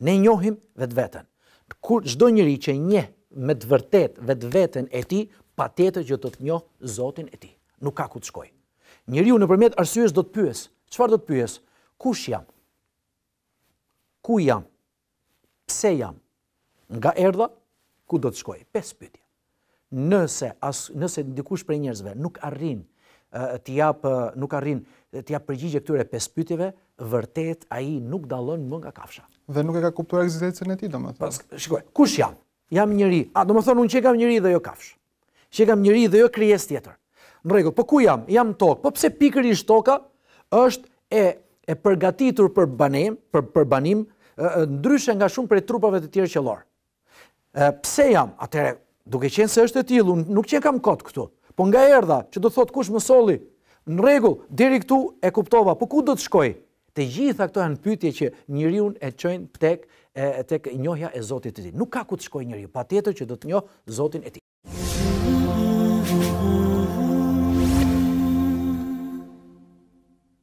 Ne njohim vetveten. Kur çdo njeri që njeh me të vërtetë vetveten e tij, patjetër që do të njohë Zotin e tij. Nuk ka ku të shkojë. Njeriu nëpërmjet arsyes do të pyesë. Çfarë do të pyesë? Kush jam? Ku jam? Pse jam? Nga erdha? Ku do të shkoj? Pesë pyetje. Nëse as nëse dikush prej njerëzve nuk arrin të japë nuk arrin të japë përgjigje këtyre pesë pyetjeve, vërtet ai nuk dallon më nga kafsha. Dhe nuk e ka kuptuar ekzistencën e tij, domethënë. Shiko, kush jam? Jam njeri. A domethënë unë qenkam njeri dhe jo kafshë. Qenkam njeri dhe jo krijesë tjetër. Në rregull, po ku jam? Jam në tokë. Po pse pikërisht toka është e e përgatitur për banim, për për banim, ndryshe nga shumë prej trupave të tjerë qiellorë. Ë pse jam? Atëherë, duke qenë se është e tillë, unë nuk qenkam kot këtu. Po nga erdha, që do thotë kush më solli? Në rregull, deri këtu e kuptova. Po ku do të shkoj? Të gjitha këto janë pyetje që njeriun e çojnë tek tek njohja e Zotit të tij. Nuk ka ku të shkojë njeriu, patjetër që do të njohë Zotin e tij.